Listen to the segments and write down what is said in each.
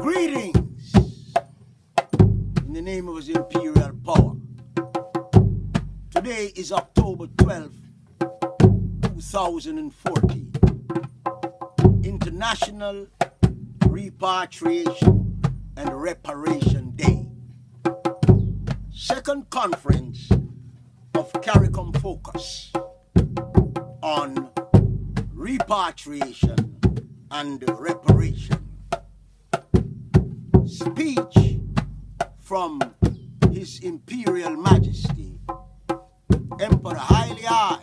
Greetings in the name of His Imperial power. Today is October 12th, 2014. International Repatriation and Reparation Day. Second conference of CARICOM Focus on repatriation and reparation. Speech from His Imperial Majesty, Emperor Haile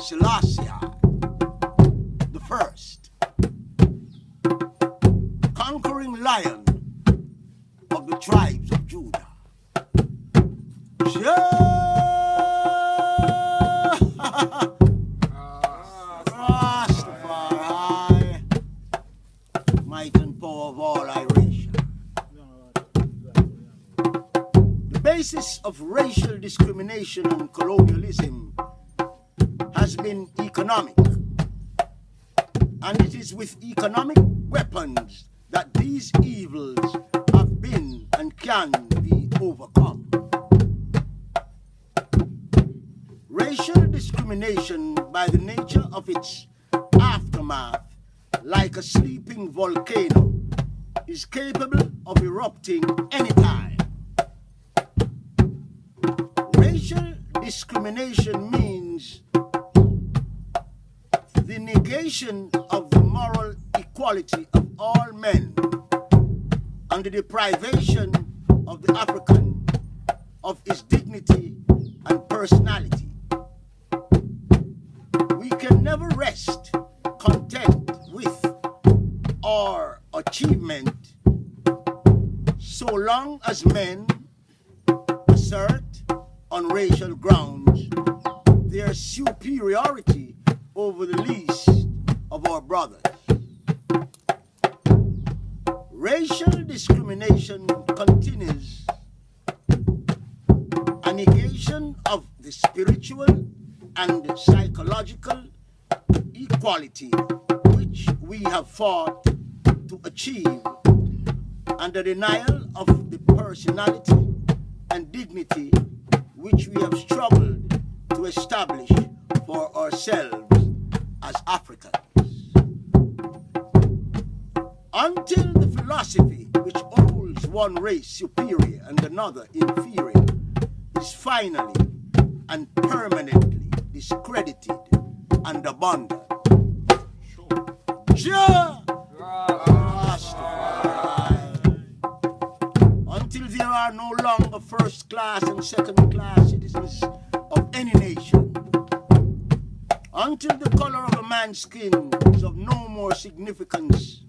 Selassie the First, conquering lion of the tribes basis of racial discrimination and colonialism has been economic. And it is with economic weapons that these evils have been and can be overcome. Racial discrimination, by the nature of its aftermath, like a sleeping volcano, is capable of erupting anytime. Discrimination means the negation of the moral equality of all men and the deprivation of the African of his dignity and personality. We can never rest content with our achievement so long as men assert on racial grounds their superiority over the least of our brothers. Racial discrimination continues a negation of the spiritual and psychological equality which we have fought to achieve and the denial of the personality and dignity which we have struggled to establish for ourselves as Africans. Until the philosophy which holds one race superior and another inferior is finally and permanently discredited and abandoned. Jah are no longer first class and second class citizens of any nation. Until the color of a man's skin is of no more significance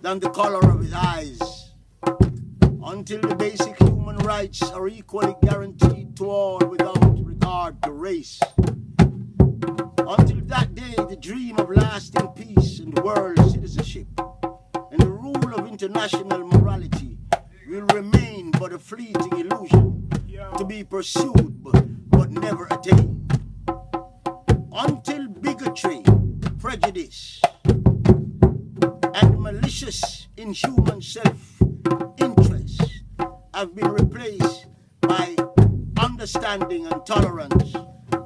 than the color of his eyes. Until the basic human rights are equally guaranteed to all without regard to race. Until that day, the dream of lasting peace and world citizenship and the rule of international pursued but, but never attained. Until bigotry, prejudice, and malicious inhuman self-interest have been replaced by understanding and tolerance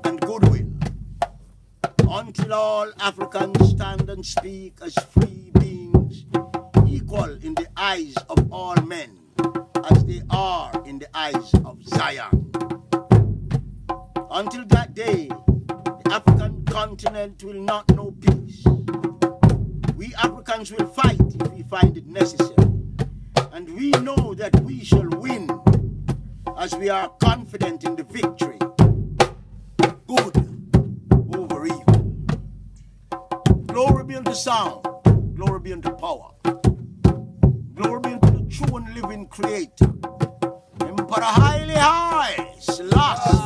and goodwill until all Africans stand and speak as free beings, equal in the eyes of all men, as they are in the eyes of Zion. Until that day, the African continent will not know peace. We Africans will fight if we find it necessary. And we know that we shall win as we are confident in the victory. Good over evil. Glory be unto sound. Glory be unto power. Glory be unto the true and living creator. Emperor Haile I. Selassie.